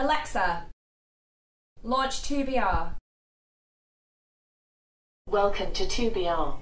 Alexa, launch 2BR. Welcome to 2BR.